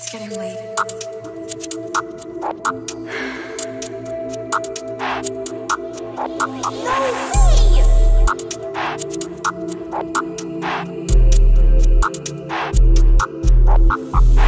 It's getting late. No way!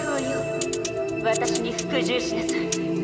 よ。私に服従しなさい。